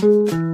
Música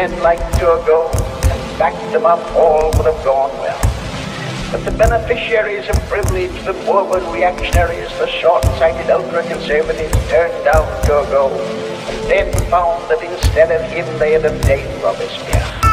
Men like Turgot and backed them up, all would have gone well. But the beneficiaries of privilege, the forward reactionaries, the short-sighted ultra-conservatives turned down Turgot and then found that instead of him they had obtained Robespierre.